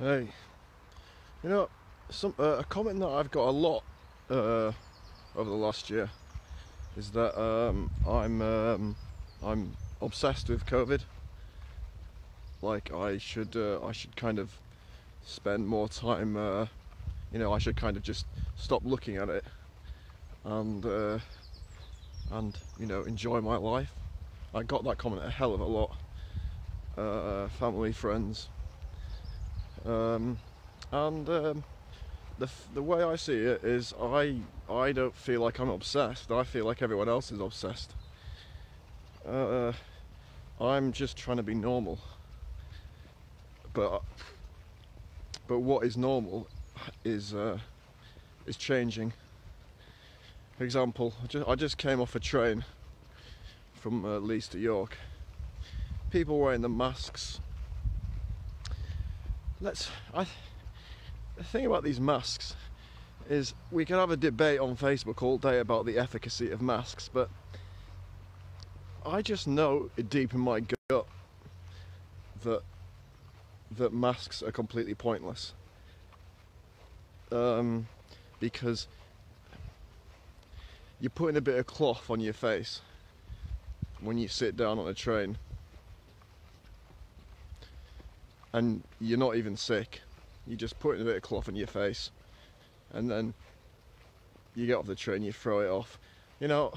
Hey, you know, some uh, a comment that I've got a lot uh, over the last year is that um, I'm um, I'm obsessed with COVID. Like I should uh, I should kind of spend more time. Uh, you know, I should kind of just stop looking at it and uh, and you know enjoy my life. I got that comment a hell of a lot. Uh, family, friends, um, and um, the the way I see it is, I I don't feel like I'm obsessed. I feel like everyone else is obsessed. Uh, I'm just trying to be normal. But but what is normal is uh, is changing. For example, I just, I just came off a train from uh, Leeds to York. People wearing the masks. Let's. I. The thing about these masks is we can have a debate on Facebook all day about the efficacy of masks, but I just know deep in my gut that that masks are completely pointless. Um, because you're putting a bit of cloth on your face when you sit down on a train and you're not even sick you're just putting a bit of cloth on your face and then you get off the train you throw it off you know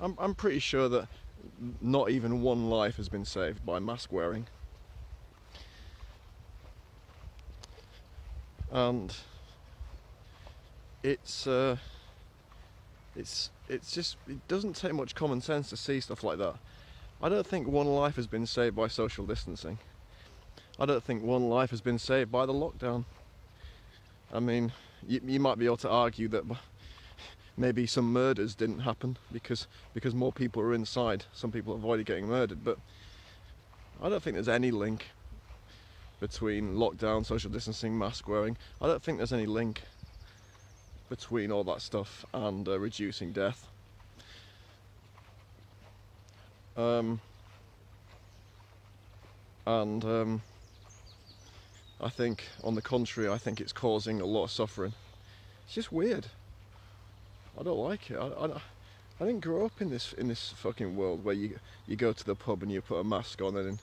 I'm, I'm pretty sure that not even one life has been saved by mask wearing and it's uh, it's it's just it doesn't take much common sense to see stuff like that. I don't think one life has been saved by social distancing. I don't think one life has been saved by the lockdown. I mean, you, you might be able to argue that maybe some murders didn't happen because because more people are inside. Some people avoided getting murdered, but I don't think there's any link between lockdown, social distancing, mask wearing. I don't think there's any link between all that stuff and uh, reducing death. Um, and um, I think, on the contrary, I think it's causing a lot of suffering. It's just weird. I don't like it. I, I, I didn't grow up in this in this fucking world where you you go to the pub and you put a mask on and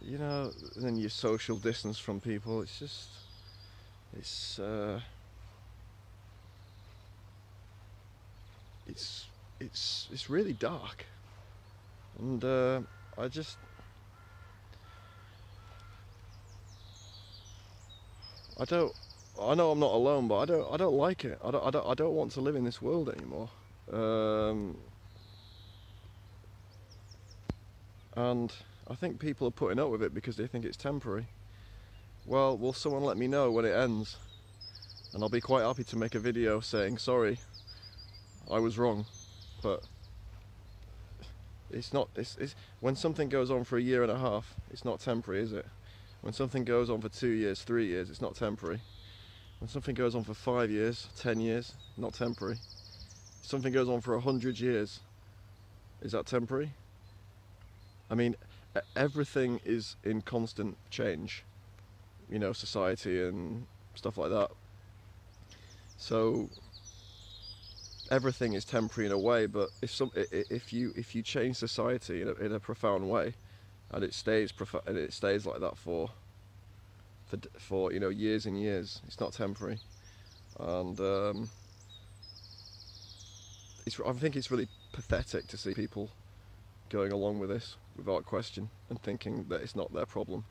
you know then you social distance from people. It's just it's. Uh, it's it's it's really dark, and uh, I just I don't I know I'm not alone, but I don't I don't like it. I don't I don't, I don't want to live in this world anymore. Um, and I think people are putting up with it because they think it's temporary. Well, will someone let me know when it ends? And I'll be quite happy to make a video saying sorry I was wrong, but it's not. It's, it's when something goes on for a year and a half, it's not temporary, is it? When something goes on for two years, three years, it's not temporary. When something goes on for five years, ten years, not temporary. something goes on for a hundred years, is that temporary? I mean, everything is in constant change. You know, society and stuff like that. So everything is temporary in a way, but if some if you if you change society in a, in a profound way, and it stays and it stays like that for for for you know years and years, it's not temporary, and um, it's I think it's really pathetic to see people going along with this without question and thinking that it's not their problem.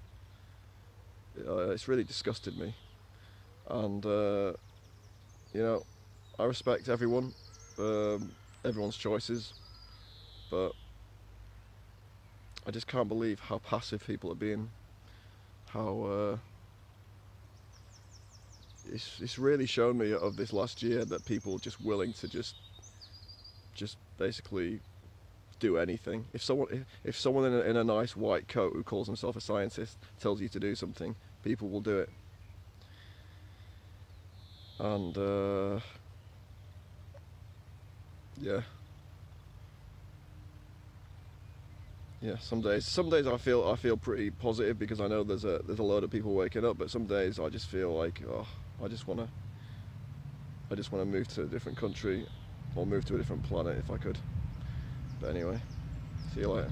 Uh, it's really disgusted me, and uh, you know I respect everyone um, everyone's choices, but I just can't believe how passive people are being. How uh, it's it's really shown me of this last year that people are just willing to just just basically do anything. If someone if, if someone in a, in a nice white coat who calls himself a scientist tells you to do something, people will do it. And uh, yeah. Yeah, some days some days I feel I feel pretty positive because I know there's a there's a load of people waking up, but some days I just feel like oh, I just wanna I just wanna move to a different country or move to a different planet if I could. But anyway, see you later.